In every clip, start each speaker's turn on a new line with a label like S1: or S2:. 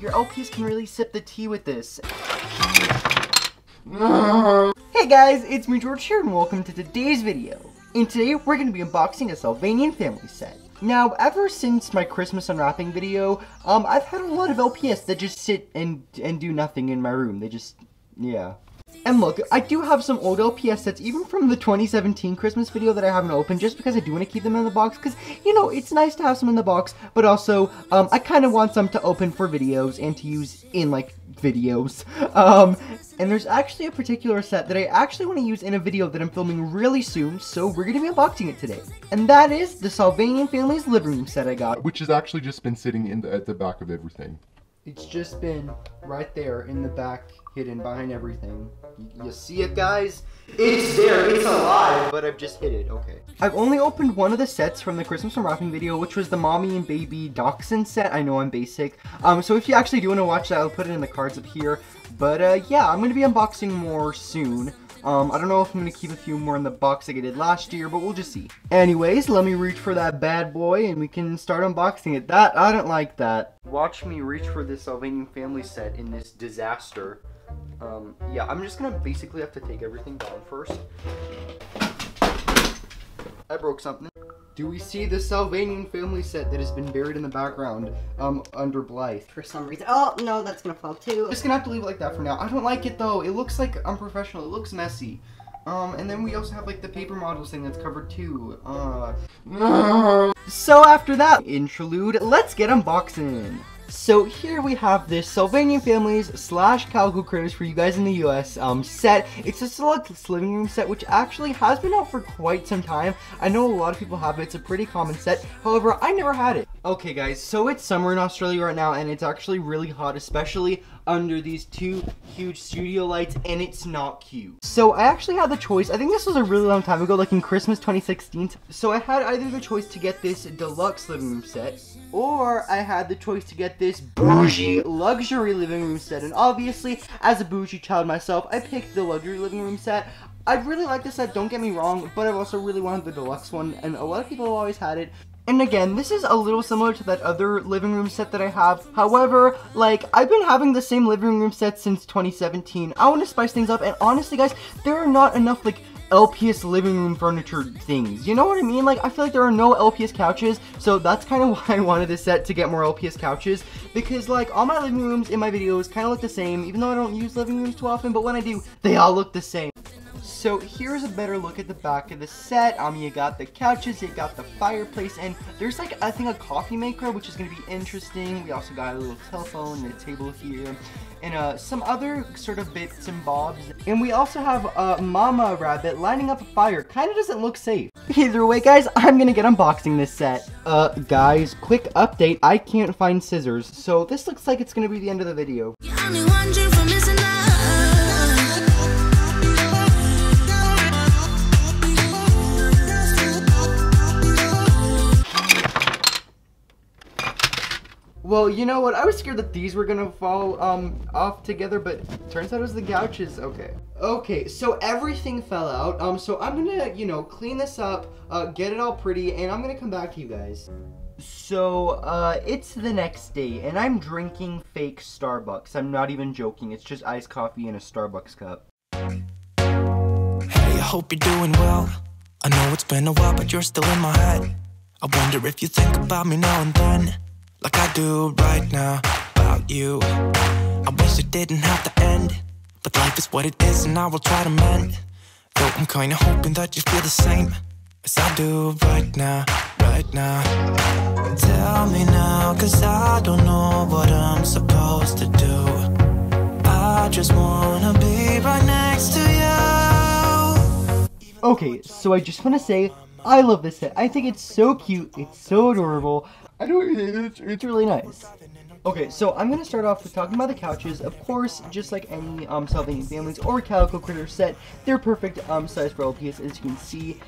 S1: Your LPS can really sip the tea with this. hey guys, it's me George here and welcome to today's video. And today we're going to be unboxing a Sylvanian family set. Now, ever since my Christmas unwrapping video, um, I've had a lot of LPS that just sit and, and do nothing in my room. They just, yeah. And look, I do have some old LPS sets, even from the 2017 Christmas video that I haven't opened, just because I do want to keep them in the box, because, you know, it's nice to have some in the box, but also, um, I kind of want some to open for videos and to use in, like, videos. Um, and there's actually a particular set that I actually want to use in a video that I'm filming really soon, so we're going to be unboxing it today. And that is the Sylvanian Family's living room set I got.
S2: Which has actually just been sitting in the, at the back of everything.
S1: It's just been right there in the back, hidden behind everything. You see it, guys? It's there, it's alive, but I've just hid it, okay. I've only opened one of the sets from the Christmas unwrapping video, which was the Mommy and Baby Dachshund set. I know I'm basic. Um, so if you actually do want to watch that, I'll put it in the cards up here. But, uh, yeah, I'm going to be unboxing more soon. Um, I don't know if I'm going to keep a few more in the box like I did last year, but we'll just see. Anyways, let me reach for that bad boy and we can start unboxing it. That, I don't like that. Watch me reach for this Sylvanian family set in this disaster. Um, yeah, I'm just gonna basically have to take everything down first. I broke something. Do we see the Sylvanian family set that has been buried in the background, um, under Blythe?
S3: For some reason. Oh, no, that's gonna fall too.
S1: I'm just gonna have to leave it like that for now. I don't like it though. It looks like unprofessional. It looks messy. Um, and then we also have like the paper models thing that's covered too. Uh. So after that interlude, let's get unboxing. So here we have this Sylvanian Families slash Calico Critters for you guys in the US um, set. It's a select living room set which actually has been out for quite some time. I know a lot of people have it. It's a pretty common set. However, I never had it. Okay guys, so it's summer in Australia right now and it's actually really hot, especially under these two huge studio lights and it's not cute. So I actually had the choice, I think this was a really long time ago, like in Christmas 2016. So I had either the choice to get this deluxe living room set or I had the choice to get this bougie luxury living room set. And obviously, as a bougie child myself, I picked the luxury living room set. I really like this set, don't get me wrong, but I've also really wanted the deluxe one, and a lot of people have always had it. And again, this is a little similar to that other living room set that I have. However, like, I've been having the same living room set since 2017. I want to spice things up, and honestly, guys, there are not enough, like, LPS living room furniture things. You know what I mean? Like, I feel like there are no LPS couches, so that's kind of why I wanted this set to get more LPS couches, because, like, all my living rooms in my videos kind of look the same, even though I don't use living rooms too often, but when I do, they all look the same. So here's a better look at the back of the set. Um, you got the couches, you got the fireplace, and there's like, I think a coffee maker, which is to be interesting. We also got a little telephone and a table here, and uh, some other sort of bits and bobs. And we also have a uh, mama rabbit lining up a fire. Kind of doesn't look safe. Either way, guys, I'm to get unboxing this set. Uh, guys, quick update. I can't find scissors, so this looks like it's to be the end of the video. Well, you know what? I was scared that these were gonna fall um off together, but turns out it was the gouges. Okay. Okay, so everything fell out. Um, so I'm gonna, you know, clean this up, uh, get it all pretty, and I'm gonna come back to you guys. So, uh, it's the next day, and I'm drinking fake Starbucks. I'm not even joking. It's just iced coffee in a Starbucks cup.
S4: Hey, I hope you're doing well. I know it's been a while, but you're still in my head. I wonder if you think about me now and then like I do right now about you. I wish it didn't have to end, but life is what it is and I will try to mend. Though I'm kinda hoping that you feel the same as I do right now, right now. Tell me now, cause I don't know what I'm supposed to do. I just wanna be right next to you.
S1: Okay, so I just wanna say, I love this set. I think it's so cute, it's so adorable. I don't. It's, it's really nice. Okay, so I'm gonna start off with talking about the couches. Of course, just like any um Sylvanian families or Calico Critter set, they're perfect um size for LPS as you can see.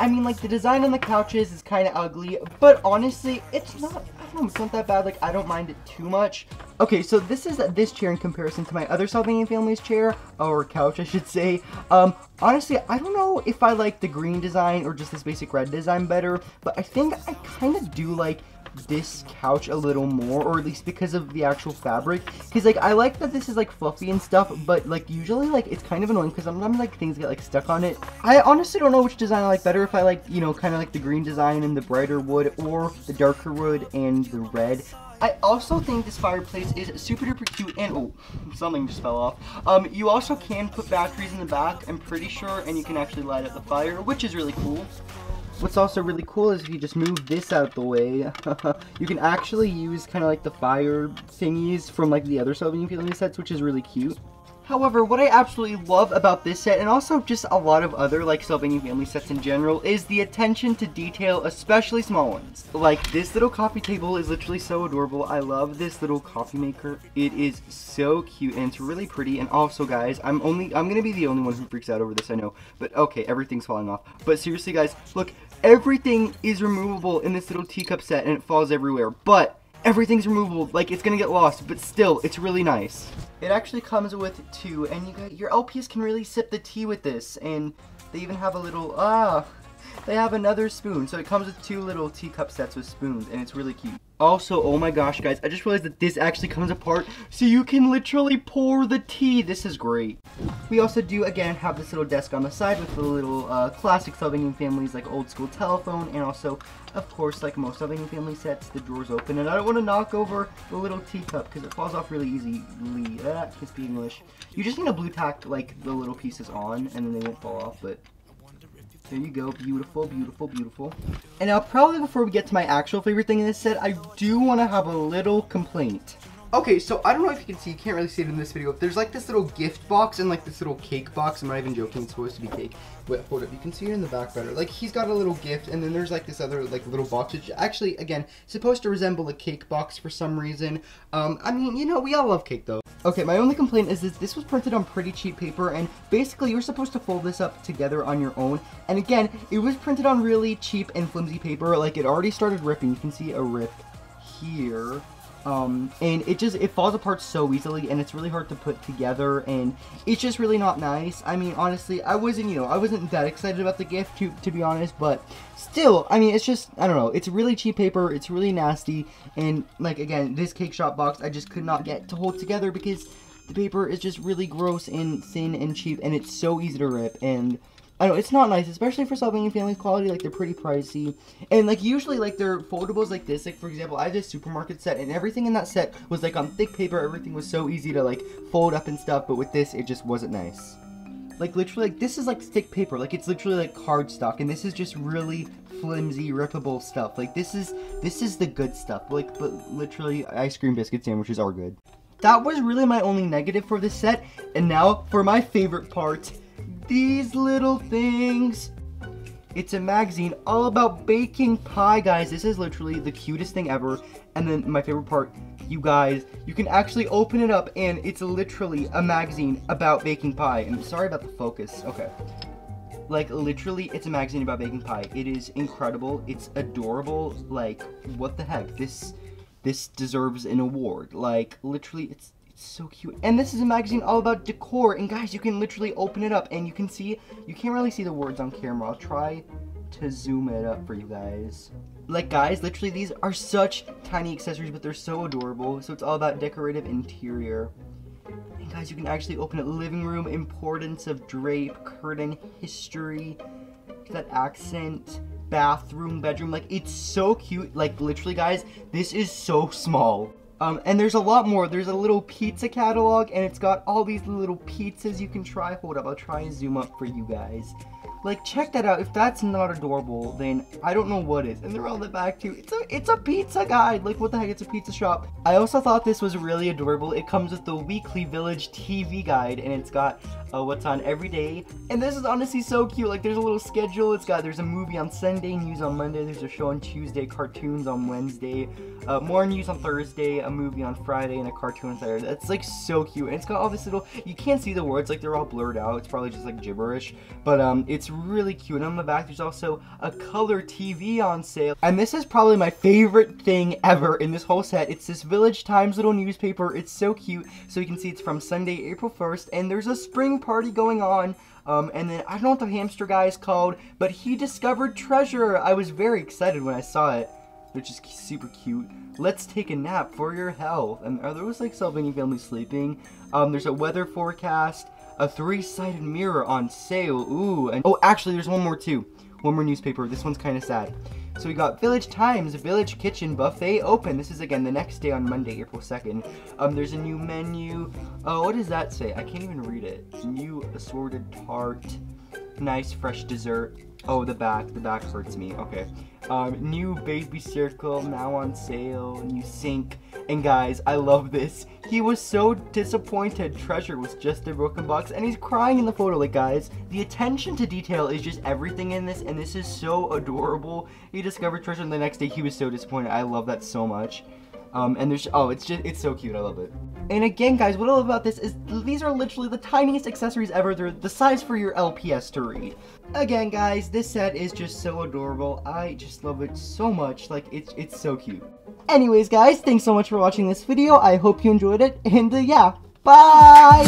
S1: I mean, like, the design on the couches is kind of ugly, but honestly, it's not, Know, it's not that bad. Like, I don't mind it too much. Okay, so this is this chair in comparison to my other Sylvanian family's chair, or couch, I should say. Um, honestly, I don't know if I like the green design or just this basic red design better, but I think I kind of do like this couch a little more, or at least because of the actual fabric. Because like I like that this is like fluffy and stuff, but like usually like it's kind of annoying because sometimes like things get like stuck on it. I honestly don't know which design I like better. If I like you know kind of like the green design and the brighter wood, or the darker wood and the red. I also think this fireplace is super duper cute and oh, something just fell off. Um, you also can put batteries in the back, I'm pretty sure, and you can actually light up the fire, which is really cool. What's also really cool is if you just move this out the way, you can actually use kind of like the fire thingies from like the other Sylvan sets, which is really cute. However, what I absolutely love about this set, and also just a lot of other like Sylvanian family sets in general, is the attention to detail, especially small ones. Like this little coffee table is literally so adorable. I love this little coffee maker. It is so cute and it's really pretty. And also guys, I'm only, I'm gonna be the only one who freaks out over this, I know. But okay, everything's falling off. But seriously guys, look, everything is removable in this little teacup set and it falls everywhere. But everything's removable, like it's gonna get lost, but still, it's really nice. It actually comes with two, and you got, your LPS can really sip the tea with this, and they even have a little, ah, they have another spoon. So it comes with two little teacup sets with spoons, and it's really cute. Also, oh my gosh, guys, I just realized that this actually comes apart, so you can literally pour the tea. This is great. We also do, again, have this little desk on the side with the little uh, classic Sylvanian families, like old school telephone, and also, of course, like most Sylvanian family sets, the drawers open. And I don't want to knock over the little teacup, because it falls off really easily. Ah, can't speak English. You just need to blue tack, like, the little pieces on, and then they won't fall off, but there you go. Beautiful, beautiful, beautiful. And now, probably before we get to my actual favorite thing in this set, I do want to have a little complaint. Okay, so I don't know if you can see, you can't really see it in this video. There's like this little gift box and like this little cake box. I'm not even joking, it's supposed to be cake. Wait, hold up, you can see it in the back better. Like he's got a little gift and then there's like this other like little box, which actually, again, supposed to resemble a cake box for some reason. Um, I mean, you know, we all love cake though. Okay, my only complaint is that this was printed on pretty cheap paper and basically you're supposed to fold this up together on your own. And again, it was printed on really cheap and flimsy paper, like it already started ripping. You can see a rip here um, and it just it falls apart so easily and it's really hard to put together and it's just really not nice. I mean honestly I wasn't you know I wasn't that excited about the gift to, to be honest but still I mean it's just I don't know. It's really cheap paper it's really nasty and like again this cake shop box I just could not get to hold together because the paper is just really gross and thin and cheap and it's so easy to rip and I know it's not nice, especially for Sylvanian family quality. Like they're pretty pricey, and like usually like they're foldables like this. Like for example, I have this supermarket set, and everything in that set was like on thick paper. Everything was so easy to like fold up and stuff. But with this, it just wasn't nice. Like literally, like this is like thick paper. Like it's literally like cardstock, and this is just really flimsy, rippable stuff. Like this is this is the good stuff. Like but literally, ice cream biscuit sandwiches are good. That was really my only negative for this set, and now for my favorite part these little things. It's a magazine all about baking pie, guys. This is literally the cutest thing ever. And then my favorite part, you guys, you can actually open it up and it's literally a magazine about baking pie. And I'm sorry about the focus. Okay. Like, literally, it's a magazine about baking pie. It is incredible. It's adorable. Like, what the heck? This, this deserves an award. Like, literally, it's so cute. And this is a magazine all about decor. And guys, you can literally open it up and you can see, you can't really see the words on camera. I'll try to zoom it up for you guys. Like guys, literally these are such tiny accessories, but they're so adorable. So it's all about decorative interior. And guys, you can actually open it living room, importance of drape, curtain, history, that accent, bathroom, bedroom. Like it's so cute. Like literally guys, this is so small. Um, and there's a lot more. There's a little pizza catalog, and it's got all these little pizzas you can try. Hold up, I'll try and zoom up for you guys. Like, check that out. If that's not adorable, then I don't know what is. And they're all the back too. It's a it's a pizza guide. Like, what the heck? It's a pizza shop. I also thought this was really adorable. It comes with the weekly village TV guide, and it's got uh, what's on every day. And this is honestly so cute. Like, there's a little schedule. It's got there's a movie on Sunday, news on Monday. There's a show on Tuesday, cartoons on Wednesday, uh, more news on Thursday, a movie on Friday, and a cartoon on Saturday. That's like so cute. And it's got all this little. You can't see the words. Like, they're all blurred out. It's probably just like gibberish. But um, it's really cute. And on the back, there's also a color TV on sale. And this is probably my favorite thing ever in this whole set. It's this Village Times little newspaper. It's so cute. So you can see it's from Sunday, April 1st. And there's a spring party going on. Um, and then I don't know what the hamster guy is called, but he discovered treasure. I was very excited when I saw it. which is super cute. Let's take a nap for your health. And are those like Sylvanian family sleeping? Um, there's a weather forecast, a three-sided mirror on sale. Ooh, and oh, actually, there's one more too. One more newspaper. This one's kind of sad. So we got Village Times, Village Kitchen Buffet open. This is again the next day on Monday, April 2nd. Um, there's a new menu. Oh, what does that say? I can't even read it. New assorted tart. Nice fresh dessert. Oh, the back. The back hurts me. Okay. Um, new baby circle now on sale. New sink. And guys, I love this. He was so disappointed Treasure was just a broken box and he's crying in the photo. Like guys, the attention to detail is just everything in this and this is so adorable. He discovered Treasure and the next day he was so disappointed. I love that so much. Um, and there's, oh, it's just, it's so cute. I love it. And again, guys, what I love about this is these are literally the tiniest accessories ever. They're the size for your LPS to read. Again, guys, this set is just so adorable. I just love it so much. Like, it's, it's so cute. Anyways, guys, thanks so much for watching this video. I hope you enjoyed it. And, uh, yeah, bye!